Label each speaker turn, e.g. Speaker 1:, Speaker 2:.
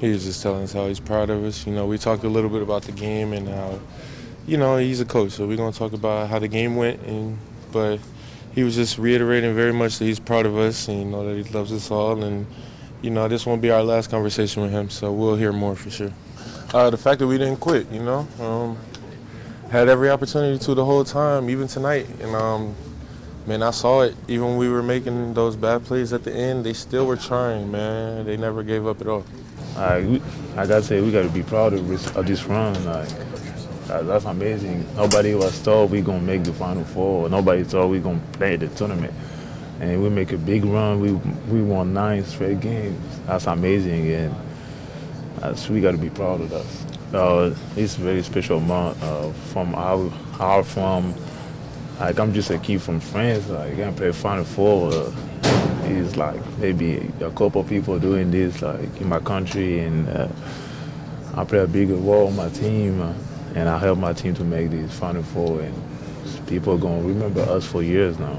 Speaker 1: he was just telling us how he's proud of us. You know, we talked a little bit about the game and how, you know, he's a coach, so we're gonna talk about how the game went. And but he was just reiterating very much that he's proud of us and you know that he loves us all. And you know, this won't be our last conversation with him, so we'll hear more for sure. Uh, the fact that we didn't quit, you know, um, had every opportunity to the whole time, even tonight, and um, Man, I saw it. Even when we were making those bad plays at the end, they still were trying, man. They never gave up at all.
Speaker 2: Like I said, we got to be proud of this, of this run. Like, that's amazing. Nobody was thought we gonna make the Final Four. Nobody thought we gonna play the tournament. And we make a big run. We we won nine straight games. That's amazing, and that's, we got to be proud of that. Uh, it's a very special month uh, from our our from like I'm just a kid from France. Like I play Final Four. Uh, it's like maybe a couple of people doing this like in my country, and uh, I play a bigger role on my team, uh, and I help my team to make this Final Four, and people are gonna remember us for years now.